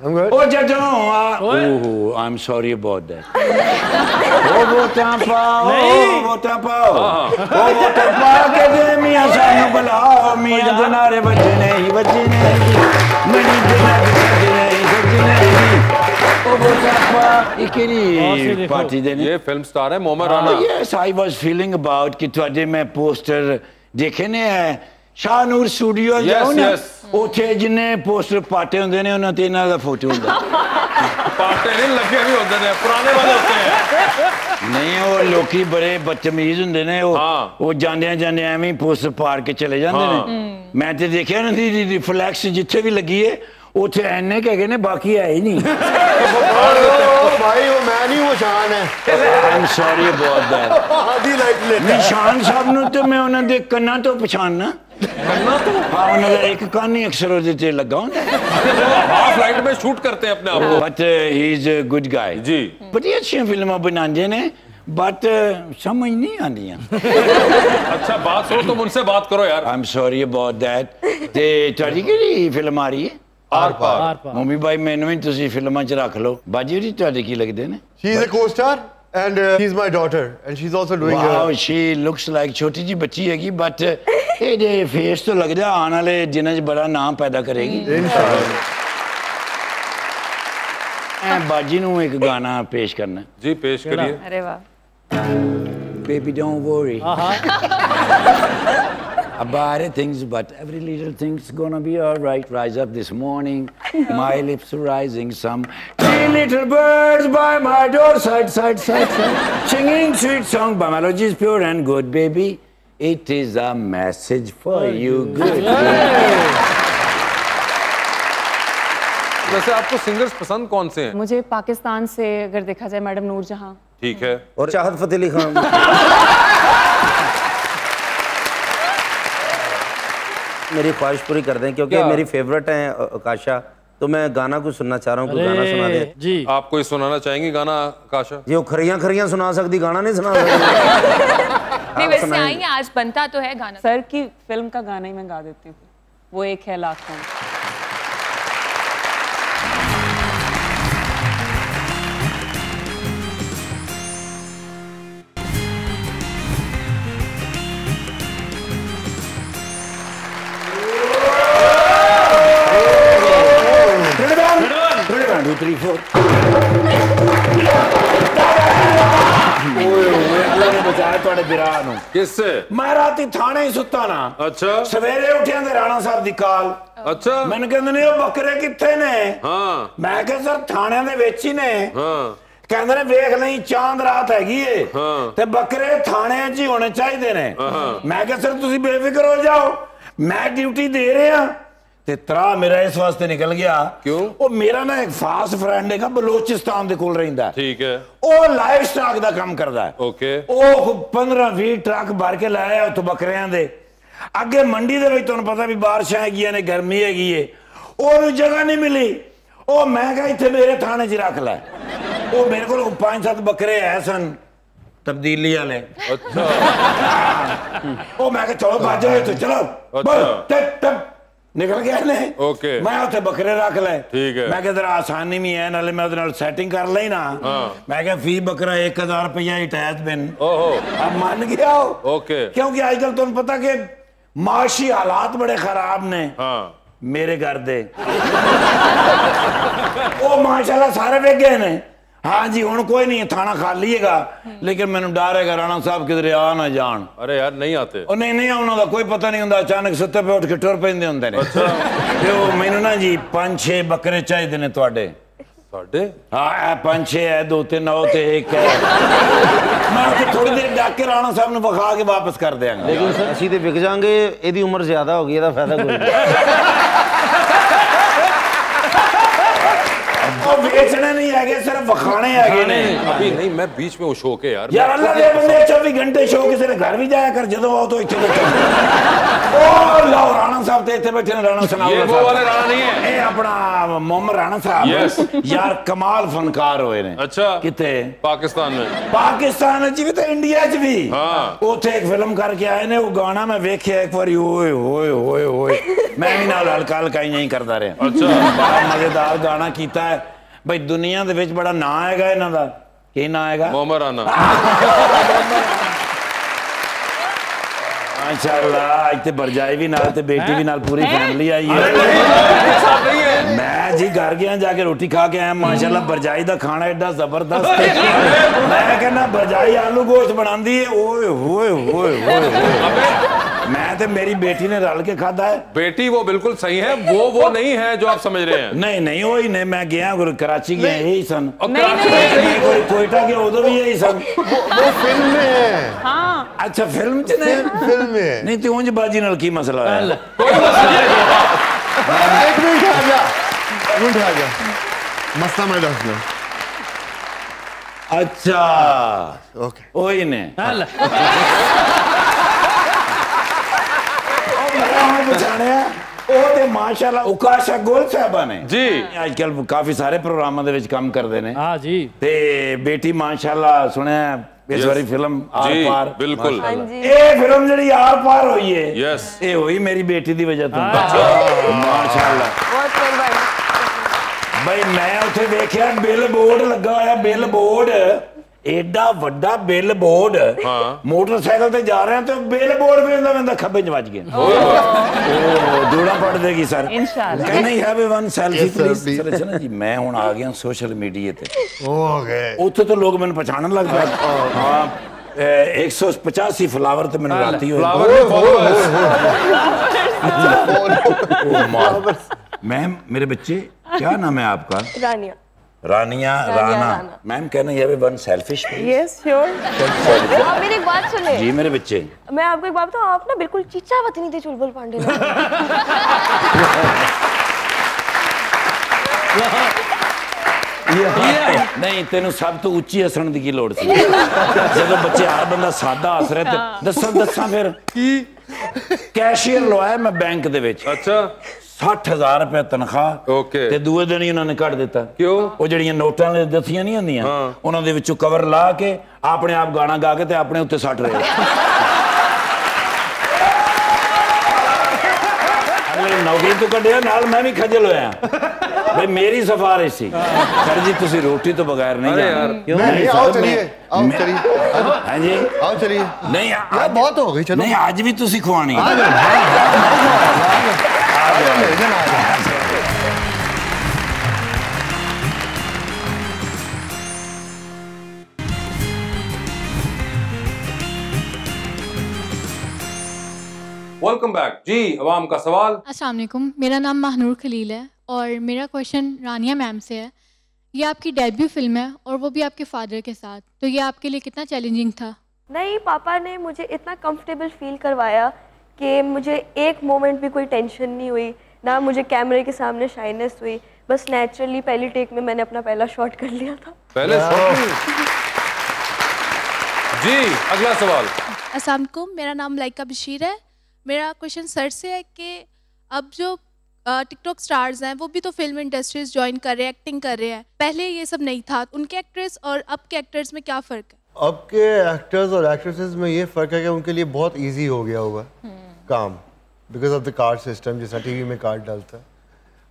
S5: I'm good.
S3: Oh, Jaja, uh, what? Ooh, I'm sorry about that. oh, वो टापा, oh, वो टापा, oh, वो टापा के दे मियाँ सानू बुलाओ, मियाँ जनारे बजने ही बजने ही, मनी जनारे बजने ही बजने ही,
S1: oh, वो
S3: टापा,
S1: इकेरी
S3: पार्टी देने।
S2: ये फ़िल्म स्टार है मोमर Rana.
S3: Yes, I was feeling about कि तुझे मैं पोस्टर देखे नहीं है। ਸ਼ਾਹਨੂਰ ਸਟੂਡੀਓ ਜਾਓ ਨਾ ਉੱਥੇ ਜਿੰਨੇ ਪੋਸਟਰ ਪਾਟੇ ਹੁੰਦੇ ਨੇ ਉਹਨਾਂ ਤੇ ਇਹਨਾਂ ਦਾ ਫੋਟੋ ਹੁੰਦਾ।
S2: ਪਾਟੇ ਨਹੀਂ ਲੱਗੇ ਵੀ ਹੁੰਦੇ ਨੇ ਪੁਰਾਣੇ ਵਾਲੇ ਹੁੰਦੇ
S3: ਨਹੀਂ ਉਹ ਲੋਕੀ ਬੜੇ ਬਦਤਮੀਜ਼ ਹੁੰਦੇ ਨੇ ਉਹ ਉਹ ਜਾਂਦਿਆਂ ਜਾਂਦਿਆਂ ਐਵੇਂ ਪੋਸਟਰ ਪਾੜ ਕੇ ਚਲੇ ਜਾਂਦੇ ਨੇ। ਮੈਂ ਤੇ ਦੇਖਿਆ ਉਹਨਾਂ ਦੀ ਰਿਫਲੈਕਸ ਜਿੱਥੇ ਵੀ ਲੱਗੀ ਏ ਉੱਥੇ ਐਨੇ ਕਹੇ ਨੇ ਬਾਕੀ ਹੈ ਹੀ ਨਹੀਂ।
S5: ਭਾਈ ਉਹ ਮੈਂ ਨਹੀਂ ਉਹ ਸ਼ਾਨ ਹੈ।
S3: ਆਮ ਸੌਰੀ ਅਬਾਊਟ ਦੈਟ ਨਿਸ਼ਾਨ ਸਾਹਿਬ ਨੂੰ ਤੇ ਮੈਂ ਉਹਨਾਂ ਦੇ ਕੰਨਾਂ ਤੋਂ ਪਛਾਣਨਾ। ਕੰਨਾਂ ਤੋਂ ਹਾਂ ਉਹਨਾਂ ਦਾ ਇੱਕ ਕੰਨ ਹੀ ਅਕਸਰ ਉਹਦੇ ਤੇ ਲੱਗਾ ਹੁੰਦਾ
S2: हाफ लाइट में शूट करते हैं अपने आप को
S3: but he is a good guy
S2: जी
S3: ਬੜੀਆਂ ਅੱਛੀਆਂ ਫਿਲਮਾਂ ਬਣਾਉਂਦੇ ਨੇ ਬਟ ਸਮਝ ਨਹੀਂ ਆਉਂਦੀਆਂ
S2: अच्छा बात सुनो तुम उनसे बात करो यार
S3: ਆਮ ਸੌਰੀ ਅਬਾਊਟ ਦੈਟ ਤੇ ਤੁਹਾਡੀ ਕਿਹੜੀ ਫਿਲਮ ਆ ਰਹੀ ਹੈ
S2: are par
S1: are par
S3: mummy ਬਾਈ ਮੈਨੂੰ ਵੀ ਤੁਸੀਂ ਫਿਲਮਾਂ 'ਚ ਰੱਖ ਲਓ ਬਾਜੀ ਜੀ ਤੁਹਾਡੇ ਕੀ ਲੱਗਦੇ ਨੇ
S5: She's a co-star and uh, she's my daughter, and she's also doing.
S3: Wow,
S5: her...
S3: she looks like छोटी जी बच्ची हैगी but uh, ये जे face तो लग जा आने वाले दिनों में बड़ा
S5: नाम
S3: पैदा करेगी. इंशाल्लाह. मैं बाजी नू एक गाना पेश करना.
S2: जी पेश करिए.
S6: अरे
S3: Baby, don't worry.
S1: Uh
S3: about things, but every little thing's gonna be all right. Rise up this morning, my lips rising, some three little birds by my door, side, side, side, side, singing sweet song. But melody is pure and good, baby. It is a message for oh, you, good.
S2: वैसे आपको singers पसंद कौन से हैं
S6: मुझे पाकिस्तान से अगर देखा जाए मैडम नूरजहां
S2: ठीक है
S4: और चाहत फतेह अली खान मेरी ख्वाहिश पूरी कर दें क्योंकि मेरी फेवरेट है अ- आकाशा तो मैं गाना कुछ सुनना चाह रहा हूँ गाना सुना दे।
S1: जी।
S2: आप कोई सुनाना चाहेंगे गाना काशा?
S4: ये खरिया खरिया सुना सकती गाना नहीं सुना सकती।
S8: नहीं वैसे आज बनता तो है गाना।
S6: सर की फ़िल्म का गाना ही मैं गा देती हूँ। वो एक है लाखों।
S3: grifo. ਓਏ ਓਏ ਅੱਲਾ ਨੇ ਬਚਾਇਆ ਤੁਹਾਡੇ ਵਿਰਾਹ ਨੂੰ
S2: ਕਿਸ ਸੇ
S3: ਮੈਂ ਰਾਤੀ ਮੈਨੂੰ ਬੱਕਰੇ ਕਿੱਥੇ ਨੇ ਮੈਂ ਕਿਹਾ ਸਰ ਥਾਣਿਆਂ ਦੇ ਵਿੱਚ ਹੀ ਨੇ ਕਹਿੰਦੇ ਨੇ ਵੇਖ ਲਈ ਚਾਂਦ ਰਾਤ ਹੈਗੀ ਏ ਤੇ ਬੱਕਰੇ ਥਾਣਿਆਂ 'ਚ ਹੀ ਹੋਣੇ ਚਾਹੀਦੇ ਨੇ ਮੈਂ ਕਿਹਾ ਸਰ ਤੁਸੀਂ ਬੇਫਿਕਰ ਹੋ ਜਾਓ ਮੈਂ ਡਿਊਟੀ ਦੇ ਰਿਹਾ ਤੇ ਤਰਾ ਮੇਰਾ ਇਸ ਵਾਸਤੇ ਨਿਕਲ ਗਿਆ।
S2: ਕਿਉਂ?
S3: ਉਹ ਮੇਰਾ ਨਾ ਇੱਕ ਖਾਸ ਫਰੈਂਡ ਹੈਗਾ ਬਲੋਚਿਸਤਾਨ ਦੇ ਕੋਲ ਰਹਿੰਦਾ
S2: ਠੀਕ ਹੈ।
S3: ਉਹ ਲਾਈਵ ਸਟਾਕ ਦਾ ਕੰਮ ਕਰਦਾ ਹੈ।
S2: ਓਕੇ
S3: ਉਹ 15 20 ਟਰੱਕ ਭਰ ਕੇ ਲਾਇਆ ਉਹ ਬੱਕਰਿਆਂ ਦੇ। ਅੱਗੇ ਮੰਡੀ ਦੇ ਵਿੱਚ ਤੁਹਾਨੂੰ ਪਤਾ ਵੀ ਬਾਰਿਸ਼ਾਂ ਹੈਗੀਆਂ ਨੇ ਗਰਮੀ ਹੈਗੀ ਏ। ਉਹਨੂੰ ਜਗ੍ਹਾ ਨਹੀਂ ਮਿਲੀ। ਉਹ ਮੈਂ ਕਿਹਾ ਇੱਥੇ ਮੇਰੇ ਥਾਣੇ 'ਚ ਰੱਖ ਲੈ। ਉਹ ਮੇਰੇ ਕੋਲ ਪੰਜ ਸੱਤ ਬੱਕਰੇ ਆਏ ਸਨ ਤਬਦੀਲੀ ਵਾਲੇ।
S2: ਅੱਛਾ।
S3: ਉਹ ਮੈਂ ਕਿਹਾ ਚਲੋ ਬਾਜੋ ਇੱਥੇ ਚਲੋ। ਅੱਛਾ। निकल
S2: गया
S3: ने ओके मैं उसे बकरे
S2: रख ले।
S3: ठीक है। मैं किधर आसानी में है नले मैं उधर सेटिंग कर ले ना। हाँ। मैं क्या फ़ी बकरा एक हज़ार पे बिन
S2: ओहो।
S3: अब मान गया हो।
S2: ओके
S3: क्योंकि आजकल तो पता के माशी हालात बड़े खराब ने।
S2: हाँ।
S3: मेरे घर दे। ओ माशाल्लाह सारे बेगे ने ਹਾਂ ਜੀ ਹੁਣ ਕੋਈ ਨਹੀਂ ਥਾਣਾ ਖਾਲੀ ਹੈਗਾ ਲੇਕਿਨ ਮੈਨੂੰ ਡਰ ਹੈਗਾ ਰਾਣਾ ਸਾਹਿਬ ਕਿਧਰੇ ਆ ਨਾ ਜਾਣ।
S2: ਅਰੇ ਯਾਰ ਨਹੀਂ ਆਤੇ।
S3: ਉਹ ਨਹੀਂ ਨਹੀਂ ਉਹਨਾਂ ਦਾ ਕੋਈ ਪਤਾ ਨਹੀਂ ਹੁੰਦਾ ਅਚਾਨਕ ਸੁੱਤੇ ਪਏ ਉੱਠ ਕੇ ਟੁਰ ਪੈਂਦੇ ਹੁੰਦੇ ਨੇ। ਅੱਛਾ। ਤੇ ਉਹ ਮੈਨੂੰ ਨਾ ਜੀ ਪੰਜ ਛੇ ਬੱਕਰੇ ਚਾਹੀਦੇ ਨੇ ਤੁਹਾਡੇ।
S2: ਸਾਡੇ
S3: ਹਾਂ ਇਹ ਪੰਜ ਛੇ ਹੈ ਦੋ ਤਿੰਨ ਉਹ ਤੇ ਇੱਕ ਹੈ। ਮੈਂ ਉਹ ਥੋੜੀ ਦੇਰ ਡਾਕ ਕੇ ਰਾਣਾ ਸਾਹਿਬ ਨੂੰ ਵਿਖਾ ਕੇ ਵਾਪਸ ਕਰ ਦਿਆਂਗਾ।
S4: ਲੇਕਿਨ ਅਸੀਂ ਤੇ ਵਿਕ ਜਾਾਂਗੇ ਇਹਦੀ ਉਮਰ ਜ਼ਿਆਦਾ ਹੋ ਗਈ ਇਹਦਾ ਫਾਇਦਾ ਕੋਈ ਨਹੀਂ।
S3: कमाल
S2: फनकार पाकिस्तान इंडिया च भी। हाँ।
S3: फ़िल्म करके
S2: आए
S3: ने
S2: वो मैं
S3: देखया एक बार मैं हल्का हल्का
S2: ही
S3: करता रहा। मज़ेदार गाना कीता ਬਈ ਦੁਨੀਆ ਦੇ ਵਿੱਚ ਬੜਾ ਨਾਂ ਹੈਗਾ ਇਹਨਾਂ ਦਾ। ਕੀ ਨਾਂ ਹੈਗਾ?
S2: ਮੋਮਰਾਨਾ
S3: ਮਾਸ਼ਾਅੱਲਾ ਇੱਥੇ ਬਰਜਾਈ ਵੀ ਨਾਲ ਤੇ ਬੇਟੀ ਵੀ ਨਾਲ ਪੂਰੀ ਫੈਮਿਲੀ ਆਈ ਹੈ। ਮੈਂ ਜੀ ਘਰ ਗਿਆ ਜਾ ਕੇ ਰੋਟੀ ਖਾ ਕੇ ਆਇਆ ਮਾਸ਼ਾਅੱਲਾ ਬਰਜਾਈ ਦਾ ਖਾਣਾ ਐਡਾ ਜ਼ਬਰਦਸਤ ਮੈਂ ਕਹਿੰਦਾ ਬਰਜਾਈ ਆਲੂ ਗੋਸ਼ਤ ਬਣਾਉਂਦੀ ਓਏ ਹੋਏ ਹੋਏ ਹੋਏ मैं तो मेरी बेटी ने रल के खाता है।
S2: बेटी वो बिल्कुल सही है वो वो नहीं है जो आप समझ रहे हैं।
S3: नहीं नहीं वो ही नहीं
S2: मैं
S6: गया
S2: कराची गया
S3: यही सन। कोयटा गया उधर भी यही सन।
S5: वो फ़िल्म में है।
S6: हाँ।
S3: अच्छा फ़िल्म च नहीं?
S5: फ़िल्म में। नहीं
S3: तो उंज बाजी नाल की मसला है कोई मसला नहीं।
S5: एक मिनट आ गया मिनट आ गया मसला मैं दस
S3: दूँ अच्छा।
S5: ओके।
S3: ओए ने।
S1: हल
S3: ਉਹ ਪਛਾਣਿਆ ਉਹ ਤੇ ਮਾਸ਼ਾਅੱਲਾ ਉਕਾਸ਼ਾ ਗੋਲ ਸਾਹਿਬਾ ਨੇ
S2: जी
S3: ਅੱਜ ਕੱਲ ਕਾਫੀ ਸਾਰੇ ਪ੍ਰੋਗਰਾਮਾਂ ਦੇ ਵਿੱਚ ਕੰਮ ਕਰਦੇ ਨੇ
S1: हाँ जी
S3: ਤੇ ਬੇਟੀ ਮਾਸ਼ਾਅੱਲਾ ਸੁਣਿਆ ਇਸ ਵਾਰੀ ਫਿਲਮ ਆਰ
S2: जी
S3: ਪਾਰ
S2: बिल्कुल
S7: हाँ जी
S3: ਇਹ ਫਿਲਮ ਜਿਹੜੀ ਆਰ ਪਾਰ ਹੋਈ ਹੈ
S2: Yes.
S3: ਇਹ ਹੋਈ ਮੇਰੀ ਬੇਟੀ ਦੀ ਵਜ੍ਹਾ ਤੋਂ ਮਾਸ਼ਾਅੱਲਾ
S7: बहुत मेहरबानी
S3: ਬਈ ਮੈਂ ਉੱਥੇ ਵੇਖਿਆ ਬਿੱਲ ਬੋਰਡ ਲੱਗਾ ਹੋਇਆ ਬਿੱਲ ਬੋਰਡ ਐਡਾ ਵੱਡਾ ਬਿੱਲ ਬੋਰਡ ਮੋਟਰਸਾਈਕਲ ਤੇ ਜਾ ਰਿਹਾ ਤੇ ਬਿੱਲ ਬੋਰਡ ਵੇਖਦਾ ਵੇਖਦਾ ਖੱਬੇ ਚ ਵੱਜ ਗਿਆ। ਉਹ ਜੋੜਾ ਪੜ ਦੇਗੀ ਸਰ।
S6: ਇਨਸ਼ਾਅੱਲਾ।
S3: Can I have one selfie
S5: please sir
S3: ਚਲੋ ਜੀ ਮੈਂ ਹੁਣ ਆ ਗਿਆ ਸੋਸ਼ਲ ਮੀਡੀਆ ਤੇ।
S5: ਹੋ ਗਏ।
S3: ਉੱਥੇ ਤੋਂ ਲੋਕ ਮੈਨੂੰ ਪਛਾਣਨ ਲੱਗ ਪਏ। ਹਾਂ 185 ਫਲਾਵਰ ਤੇ ਮੈਨੂੰ ਰਾਤੀ ਹੋਈ
S2: ਫਲਾਵਰ ਦੇ ਫੋਲੋਅਰਸ
S3: ਮੈਂ ਮੇਰੇ ਬੱਚੇ ਕੀ ਨਾਮ ਹੈ ਆਪਕਾ?
S7: ਰਾਨੀਆ।
S3: रानिया
S7: रानिया
S3: राना
S7: राना।
S3: मैम कहना ये वन सेल्फिश
S6: यस श्योर
S7: आप मेरी एक बात सुने
S3: जी मेरे बच्चे
S7: मैं आपको एक बात बताऊं आप ना बिल्कुल चीचा वतनी थे चुलबुल पांडे ना
S3: ਨਹੀਂ ਤੈਨੂੰ ਸਭ ਤੋਂ ਉੱਚੀ ਹੱਸਣ ਦੀ ਕੀ ਲੋੜ ਸੀ ਜਦੋਂ ਬੱਚੇ ਹਰ ਬੰਦਾ ਸਾਦਾ ਹੱਸ ਰਿਹਾ ਤੇ ਦੱਸਾਂ ਦੱਸਾਂ ਫਿਰ ਕੀ ਕੈਸ਼ੀਅਰ ਲਵਾਇਆ ਮੈਂ ਬੈਂਕ ਦੇ ਵਿੱਚ
S2: अच्छा
S3: 60000 ਰੁਪਏ ਤਨਖਾਹ
S2: ਓਕੇ
S3: ਤੇ ਦੂਏ ਦਿਨ ਹੀ ਉਹਨਾਂ ਨੇ ਕੱਢ ਦਿੱਤਾ।
S2: ਕਿਉਂ?
S3: ਉਹ ਜਿਹੜੀਆਂ ਨੋਟਾਂ ਦੇ ਦਸੀਆਂ ਨਹੀਂ ਹੁੰਦੀਆਂ ਉਹਨਾਂ ਦੇ ਵਿੱਚੋਂ ਕਵਰ ਲਾ ਕੇ ਆਪਣੇ ਆਪ ਗਾਣਾ ਗਾ ਕੇ ਤੇ ਆਪਣੇ ਉੱਤੇ ਸੱਟ ਰਹੇ। ਅਗਲੇ ਨੌਕਰੀ ਤੋਂ ਕੱਢਿਆ ਨਾਲ ਮੈਂ ਵੀ ਖੱਜਲ ਹੋਇਆ। ਬਈ ਮੇਰੀ ਸਫਾਰਿਸ਼ ਸੀ। ਸਰ ਜੀ ਤੁਸੀਂ ਰੋਟੀ ਤੋਂ ਬਗੈਰ ਨਹੀਂ ਜਾਣਾ।
S5: ਨਹੀਂ ਆਓ ਚਲੀਏ
S3: ਆਓ
S5: ਚਲੀਏ।
S3: ਹਾਂਜੀ
S5: ਆਓ ਚਲੀਏ।
S3: ਨਹੀਂ
S5: ਬਹੁਤ ਹੋ ਗਈ ਚਲੋ।
S3: ਨਹੀਂ ਅੱਜ ਵੀ ਤੁਸੀਂ ਖਵਾਣੀ
S5: ਆ ਜਾਓ।
S2: वेलकम बैक जी अवाम का सवाल।
S10: अस्सलाम वालेकुम। मेरा नाम महनूर खलील है और मेरा क्वेश्चन रानिया मैम से है। ये आपकी डेब्यू फ़िल्म है और वो भी आपके फादर के साथ। तो ये आपके लिए कितना चैलेंजिंग था?
S7: नहीं पापा ने मुझे इतना कंफर्टेबल फील करवाया कि मुझे एक मोमेंट भी कोई टेंशन नहीं हुई ना मुझे कैमरे के सामने शाइनेस हुई। बस नेचुरली पहली टेक में मैंने अपना पहला शॉट कर लिया था।
S2: पहले जी अगला सवाल।
S10: अस्सलाम मेरा नाम लाइका बशीर है। मेरा क्वेश्चन सर से है कि अब जो टिकटॉक स्टार्स हैं वो भी तो फ़िल्म इंडस्ट्रीज़ ज्वाइन कर रहे हैं एक्टिंग कर रहे हैं। पहले ये सब नहीं था उनके एक्ट्रेस और अब के एक्टर्स में क्या फ़र्क है?
S5: अब के एक्टर्स और एक्ट्रेसेस में ये फ़र्क है कि उनके लिए बहुत इजी हो गया होगा। है काम because of the card system जैसा टीवी में कार्ड डालता है।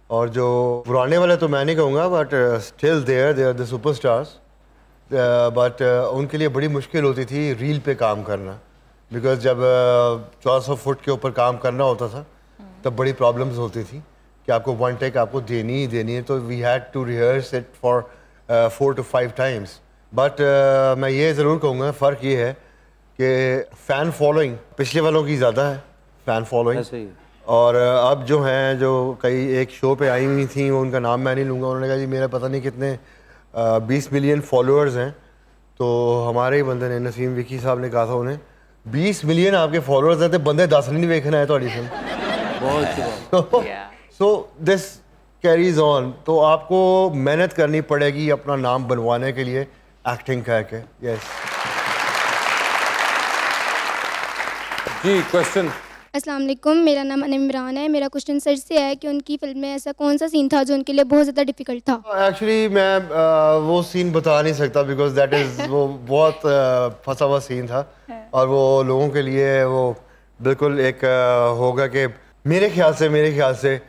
S5: और जो पुराने वाले तो मैं नहीं कहूँगा but still there they are the superstars but उनके लिए बड़ी मुश्किल होती थी रील पे काम करना। बिकॉज़ जब चौदह सौ फुट के ऊपर काम करना होता था, तब बड़ी प्रॉब्लम्स होती थी कि आपको वन टेक आपको देनी ही देनी है। तो we had to rehearse it for four to five times but मैं ये ज़रूर कहूँगा, फ़र्क ये है कि फ़ैन फॉलोइंग पिछले वालों की ज़्यादा है। फ़ैन फॉलोइंग और अब जो हैं जो कई एक शो पे आई हुई थी वो उनका नाम मैं नहीं लूँगा। उन्होंने कहा जी मेरा पता नहीं कितने बीस मिलियन फॉलोअर्स हैं। तो हमारे ही बंदे ने नसीम विकी साहब ने कहा था उन्हें बीस मिलियन आपके फॉलोअर्स हैं तो बंदे दस नहीं देखना है थोड़ी film so this carries on तो आपको मेहनत करनी पड़ेगी अपना नाम बनवाने के लिए एक्टिंग करके यस
S2: जी क्वेश्चन
S11: अस्सलाम वालेकुम मेरा नाम अनम इमरान है मेरा क्वेश्चन सर से है कि उनकी फिल्म में ऐसा कौन सा सीन था जो उनके लिए बहुत ज़्यादा डिफिकल्ट था
S5: एक्चुअली मैं आ, वो सीन बता नहीं सकता बिकॉज दैट इज वो बहुत आ, फंसा हुआ सीन था और वो लोगों के लिए वो बिल्कुल एक आ, होगा कि मेरे ख्याल से मेरे ख्याल से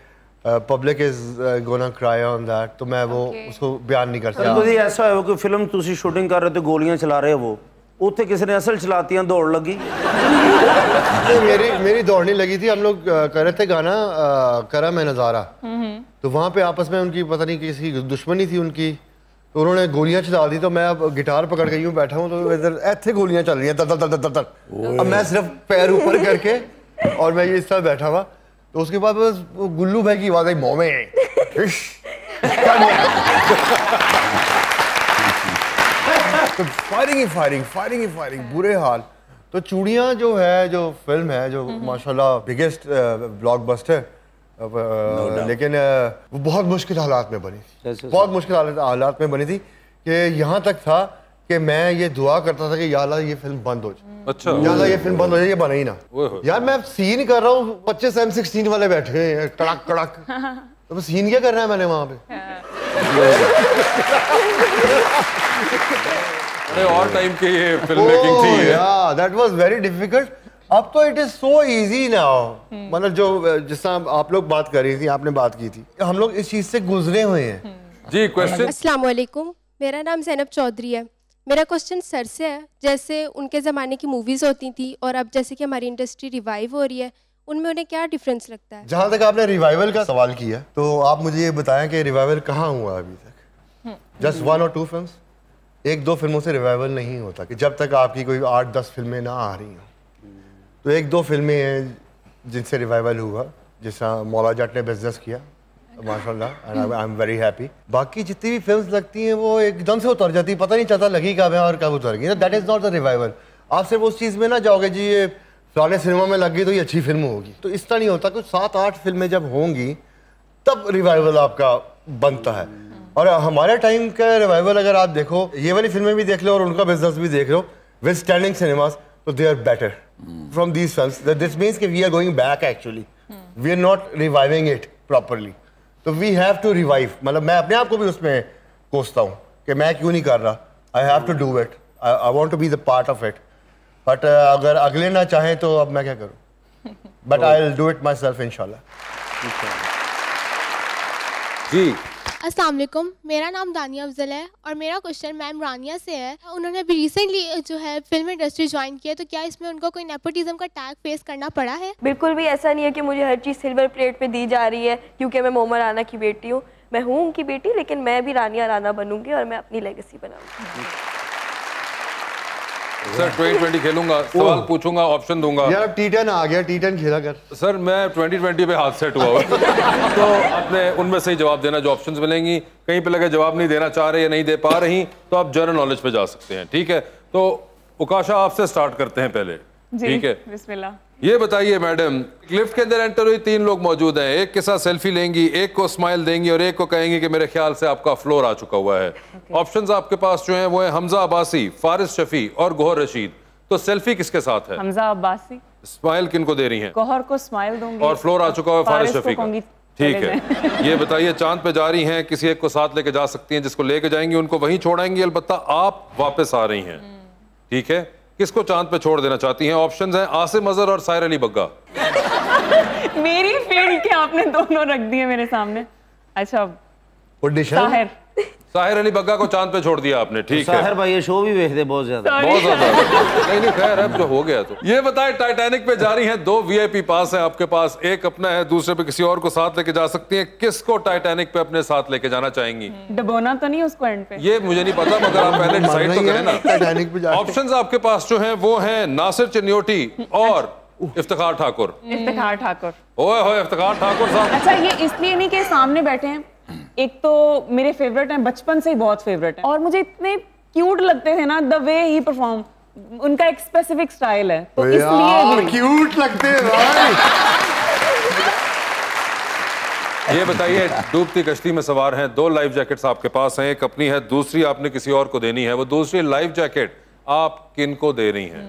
S5: public is gonna cry on that तो मैं वो उसको बयान नहीं कर
S4: ਸਰ
S5: सकता
S4: ਕਦੀ ਐਸਾ ਹੋਇਆ ਕਿ ਫਿਲਮ ਤੁਸੀਂ ਸ਼ੂਟਿੰਗ ਕਰ ਰਹੇ ਤੇ ਗੋਲੀਆਂ ਚਲਾ ਰਹੇ ਹੋ ਉੱਥੇ ਕਿਸੇ ਨੇ ਅਸਲ ਚਲਾਤੀਆਂ ਦੌੜ ਲੱਗੀ
S5: नहीं, मेरी मेरी दौड़ने लगी थी हम लोग आ, कर रहे थे गाना आ, करा मैं नज़ारा तो वहाँ पे आपस में उनकी पता नहीं किसी दुश्मनी थी उनकी तो उन्होंने गोलियां चला दी तो मैं अब गिटार पकड़ के यूं बैठा हूँ तो इधर ऐसे गोलियां चल रही हैं तर तर तर तर तर अब मैं सिर्फ पैर ऊपर करके और मैं ये इस तरह बैठा हुआ तो उसके बाद बस वो गुल्लू भाई की आवाज़ आई मोमे इश, तो फायरिंग ही फायरिंग फायरिंग ही फायरिंग बुरे हाल। तो चूड़ियाँ जो है जो फ़िल्म है जो माशाल्लाह बिगेस्ट ब्लॉकबस्टर लेकिन वो बहुत मुश्किल हालात में बनी थी। बहुत मुश्किल हालात में बनी थी कि यहाँ तक था कि मैं ये दुआ करता था कि या ये फ़िल्म बंद हो जाए।
S2: अच्छा।
S5: या अल्लाह ये फ़िल्म बंद हो जाए ये बने ही ना। यार मैं सीन कर रहा हूँ पच्चीस एम सिक्सटीन वाले बैठे हैं कड़क कड़क। तो सीन क्या करना है मैंने वहाँ पे?
S2: बड़े और टाइम की ये फ़िल्म मेकिंग थी ये।
S5: that was very difficult. अब तो it is so easy now मतलब जो जिस तरह आप लोग बात कर रही थी आपने बात की थी। हम लोग इस चीज़ से गुजरे हुए हैं।
S2: जी क्वेश्चन
S12: अस्सलाम वालेकुम मेरा नाम जैनब चौधरी है। मेरा क्वेश्चन सर से है। जैसे उनके ज़माने की मूवीज़ होती थी और अब जैसे कि हमारी इंडस्ट्री रिवाइव हो रही है उनमें उन्हें क्या डिफरेंस लगता है?
S5: जहाँ तक आपने रिवाइवल का सवाल किया तो आप मुझे ये बताएँ कि रिवाइवल कहाँ हुआ अभी तक? जस्ट वन और टू फिल्म्स एक दो फ़िल्मों से रिवाइवल नहीं होता कि जब तक आपकी कोई आठ दस फ़िल्में ना आ रही हों। तो एक दो फ़िल्में हैं जिनसे रिवाइवल हुआ जिस तरह मौला जट ने बिज़नेस किया माशाल्लाह and I am very happy बाकी जितनी भी फिल्म्स लगती हैं वो एकदम से उतर जाती है। पता नहीं चलता लगी कब है और कब उतर गई। That is not the revival आप सिर्फ़ उस चीज़ में ना जाओगे जी ये फलाने सिनेमा में लग गई तो ये अच्छी फ़िल्म होगी। तो इस तरह नहीं होता कुछ सात, आठ फ़िल्में जब होंगी, तब रिवाइवल आपका बनता है। और हमारे टाइम का रिवाइवल अगर आप देखो, ये वाली फ़िल्में भी देख लो और उनका बिज़नेस भी देख लो विद स्टैंडिंग सिनेमास तो they are better from these films this means कि we are going back actually we are not reviving it properly तो वी हैव टू रिवाइव मतलब मैं अपने आप को भी उसमें कोसता हूँ कि मैं क्यों नहीं कर रहा? I have to do it I want to be the part of it but अगर अगले ना चाहें तो अब मैं क्या करूँ? But I will do it myself इनशाला
S2: जी।
S10: अस्सलाम वालेकुम। मेरा नाम दानिया अफजल है और मेरा क्वेश्चन मैम रानिया से है। उन्होंने अभी रिसेंटली जो है फ़िल्म इंडस्ट्री ज्वाइन किया तो क्या इसमें उनको कोई नेपोटिज्म का टैग फेस करना पड़ा है?
S7: बिल्कुल भी ऐसा नहीं है कि मुझे हर चीज़ सिल्वर प्लेट पे दी जा रही है क्योंकि मैं मोमर राना की बेटी हूँ। मैं हूँ उनकी बेटी लेकिन मैं भी रानिया राना बनूँगी और मैं अपनी लेगेसी बनाऊँगी।
S2: सर 2020 खेलूँगा सवाल पूछूँगा ऑप्शन दूँगा।
S5: यार अब टी टेन आ गया टी टेन खेला कर।
S2: सर मैं 2020 पे हाथ सेट हुआ हुआ तो आपने उनमें से ही जवाब देना जो ऑप्शंस मिलेंगी। कहीं पे लगे जवाब नहीं देना चाह रहे या नहीं दे पा रही तो आप जनरल नॉलेज पे जा सकते हैं ठीक है? तो उकाशा आपसे स्टार्ट करते हैं पहले। ठीक है?
S6: बिस्मिल्लाह।
S2: ये बताइए मैडम लिफ्ट के अंदर एंटर हुई तीन लोग मौजूद हैं। एक के साथ सेल्फी लेंगी एक को स्माइल देंगी और एक को कहेंगी कि मेरे ख्याल से आपका फ्लोर आ चुका हुआ है। ऑप्शंस आपके पास जो हैं वो है हमजा अब्बासी फारिस शफी और गोहर रशीद। तो सेल्फी किसके साथ है?
S6: हमजा अब्बासी।
S2: स्माइल किन को दे रही है?
S6: गोहर को स्माइल दूँगी।
S2: और फ्लोर आ चुका हुआ है फारिस शफी का। ठीक है। ये बताइए चाँद पे जा रही हैं किसी एक को साथ लेके जा सकती हैं जिसको लेके जाएँगी उनको वहीं छोड़ाएँगी अलबत्ता आप वापस आ रही हैं। ठीक है? किसको चाँद पे छोड़ देना चाहती हैं? ऑप्शंस हैं आसिम अजहर और सायर अली बग्गा।
S6: मेरी फ़ील्ड के आपने दोनों रख दिए मेरे सामने। अच्छा साहिर।
S2: साहिर अली बग्गा को चाँद पे छोड़ दिया आपने ठीक है।
S4: साहिर भाई ये शो भी देखते बहुत ज़्यादा।
S2: बहुत ज़्यादा। नहीं नहीं खैर अब जो हो गया तो। ये बताए टाइटैनिक पे जा रही हैं दो वीआईपी पास हैं आपके पास एक अपना है दूसरे पे किसी और को साथ लेके जा सकती हैं। किसको टाइटैनिक पे अपने साथ लेके जाना चाहेंगी?
S6: डबोना तो नहीं उसको एंड पे?
S2: ये मुझे नहीं पता मगर आप पहले डिसाइड तो करें ना।
S5: टाइटैनिक पे।
S2: ऑप्शंस आपके पास जो हैं वो हैं नासिर चिन्योटी और इफ्तिखार ठाकुर।
S6: इफ्तिखार ठाकुर।
S2: ओए होए इफ्तिखार ठाकुर साहब।
S6: अच्छा ये इसलिए नहीं कि सामने बैठे हैं एक तो मेरे फेवरेट हैं बचपन से ही बहुत फेवरेट हैं। और मुझे इतने क्यूट लगते थे ना द वे ही परफॉर्म उनका एक स्पेसिफिक स्टाइल है। तो इसलिए
S5: क्यूट लगते हैं
S2: ये बताइए डूबती कश्ती में सवार हैं दो लाइफ जैकेट्स आपके पास हैं एक अपनी है दूसरी आपने किसी और को देनी है। वो दूसरी लाइफ जैकेट आप किन को दे रही हैं?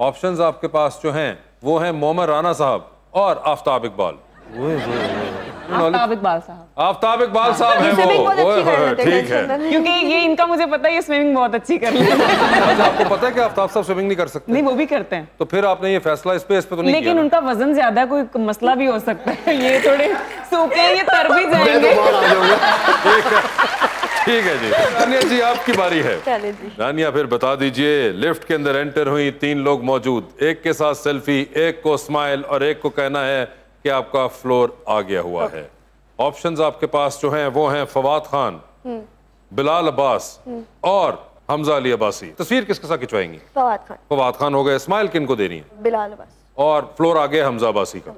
S2: ऑप्शंस आपके पास जो हैं वो हैं मोमर राना साहब और आफ्ताब इकबाल।
S6: आफ्ताब इकबाल साहब।
S2: आफ्ताब इकबाल साहब हैं
S6: swimming बहुत
S2: वो
S6: अच्छी हैं,
S2: ठीक है।
S6: क्योंकि ये इनका मुझे पता है ये स्विमिंग बहुत अच्छी कर लेते हैं।
S2: अच्छा, आपको पता है कि आफ्ताब साहब स्विमिंग नहीं कर सकते?
S6: नहीं वो भी करते हैं।
S2: तो फिर आपने ये फैसला इस पे इस पे तो नहीं
S6: लेकिन
S2: किया
S6: उनका वज़न ज़्यादा कोई मसला भी हो सकता है ये थोड़े सूखे ये तर भी जाएँगे।
S2: ठीक है। जी। तानिया जी आपकी बारी है। रानिया फिर बता दीजिए लिफ्ट के अंदर एंटर हुई तीन लोग मौजूद। एक के साथ सेल्फी एक को स्माइल और एक को कहना है कि आपका फ्लोर आ गया हुआ है। ऑप्शंस आपके पास जो हैं वो हैं फवाद खान बिलाल अब्बास और हमजा अली अब्बासी। तस्वीर किसके साथ खिंचवाएँगी?
S7: फवाद खान।
S2: फवाद खान हो गए। स्माइल किन को दे रही हैं?
S7: बिलाल अब्बास।
S2: और फ्लोर आ गया हमजा अब्बासी का।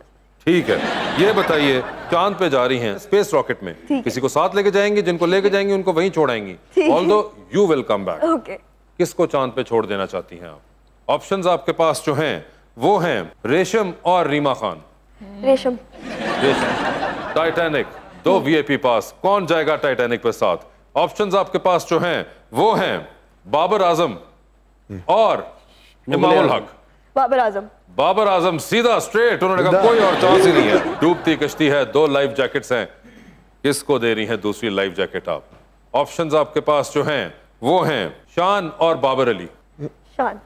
S2: ठीक है। ये बताइए चाँद पे जा रही हैं स्पेस रॉकेट में। किसी को साथ लेके जाएँगे? जिनको लेके जाएँगे उनको वहीं छोड़ाएँगी। Although you will come
S7: back
S2: किसको चाँद पे छोड़ देना चाहती हैं आप? ऑप्शंस आपके पास जो हैं वो हैं रेशम और रीमा खान।
S7: रेशम।
S2: रेशम। टाइटैनिक दो वीआईपी पास कौन जाएगा टाइटैनिक पे साथ? ऑप्शंस आपके पास जो हैं वो हैं बाबर आज़म और इमामुल हक।
S7: बाबर आज़म।
S2: बाबर आज़म सीधा स्ट्रेट उन्होंने कहा कोई और चांस ही नहीं है। डूबती कश्ती है दो लाइफ जैकेट्स हैं। किसको दे रही है दूसरी लाइफ जैकेट आप? ऑप्शंस आपके पास जो हैं वो हैं शान और बाबर अली।
S7: शान।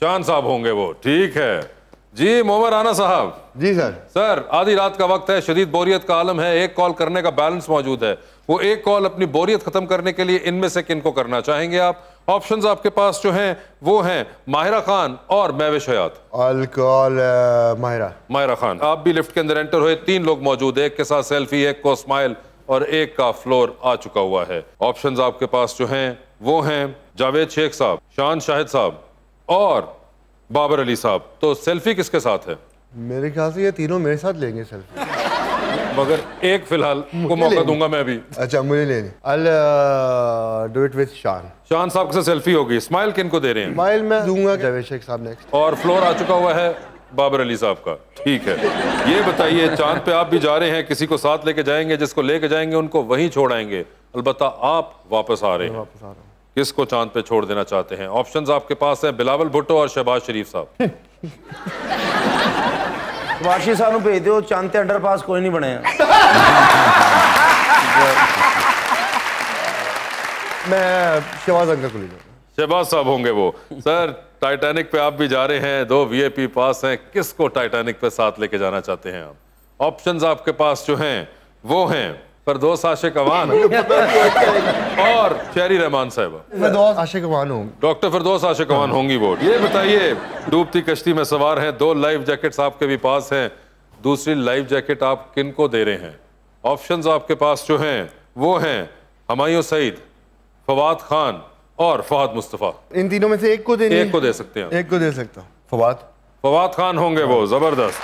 S2: शान साहब होंगे वो ठीक है। जी मोहम्मद राना साहब।
S5: जी सर।
S2: सर आधी रात का वक्त है शदीद बोरियत का आलम है एक कॉल करने का बैलेंस मौजूद है। वो एक कॉल अपनी बोरियत खत्म करने के लिए इनमें से किन को करना चाहेंगे आप? ऑप्शंस आपके पास जो हैं वो हैं माहिरा खान और महविश हयात।
S5: अल्कोहल माहिरा।
S2: मायरा खान आप भी लिफ्ट के अंदर एंटर हुए तीन लोग मौजूद है। एक के साथ सेल्फी एक को स्माइल और एक का फ्लोर आ चुका हुआ है। ऑप्शंस आपके पास जो हैं वो हैं जावेद शेख साहब शान शाहिद साहब और बाबर अली साहब तो सेल्फी किसके साथ है?
S5: मेरे ख्याल से ये तीनों मेरे साथ लेंगे सेल्फी।
S2: मगर एक फ़िलहाल को मौका दूँगा मैं भी
S5: अच्छा मुझे लेनी। अल डू इट विद शान
S2: शान साहब से सेल्फी होगी। स्माइल किन को दे रहे हैं?
S5: स्माइल मैं दूँगा। जावेद शेख साहब नेक्स्ट
S2: और फ्लोर आ चुका हुआ है बाबर अली साहब का। ठीक है। ये बताइए चाँद पे आप भी जा रहे हैं किसी को साथ लेके जाएँगे जिसको लेके जाएँगे उनको वहीं छोड़ाएँगे अलबत्ता आप वापस आ रहे हैं।
S5: वापस आ रहा हूँ।
S2: किसको चाँद पे छोड़ देना चाहते हैं? ऑप्शंस आपके पास हैं बिलावल भुट्टो और शहबाज शरीफ साहब।
S4: वाशी साहब भेज दो चांते अंडर पास कोई नहीं बने।
S5: मैं शहबाज अंकल को ले
S2: शहबाज साहब होंगे वो। सर टाइटैनिक पे आप भी जा रहे हैं दो वीआईपी पास हैं किसको टाइटैनिक पे साथ लेके जाना चाहते हैं आप? ऑप्शंस आपके पास जो हैं वो हैं। फरदोस आशिक अवान और शेरी रहमान साहबा
S5: मैं दोस्त आशिक मान हूँ।
S2: डॉक्टर फिरदौस आशिक अवान होंगी वो ये बताइए डूबती कश्ती में सवार हैं दो लाइफ जैकेट्स आपके भी पास हैं दूसरी लाइफ जैकेट आप किन को दे रहे हैं? ऑप्शंस आपके पास जो हैं वो हैं हमायूं सईद फवाद खान और फवाद मुस्तफ़ा।
S5: इन तीनों में से एक को दे
S2: एक को दे सकते हैं
S5: एक को दे सकता हूँ। फवाद?
S2: फवाद खान होंगे वो ज़बरदस्त।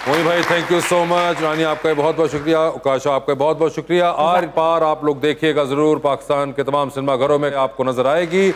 S2: वही भाई thank you so much Rani, आपका बहुत बहुत शुक्रिया। उकाशा, आपका बहुत बहुत शुक्रिया। आर पार आप लोग देखिएगा ज़रूर, पाकिस्तान के तमाम सिनेमाघरों में आपको नज़र आएगी।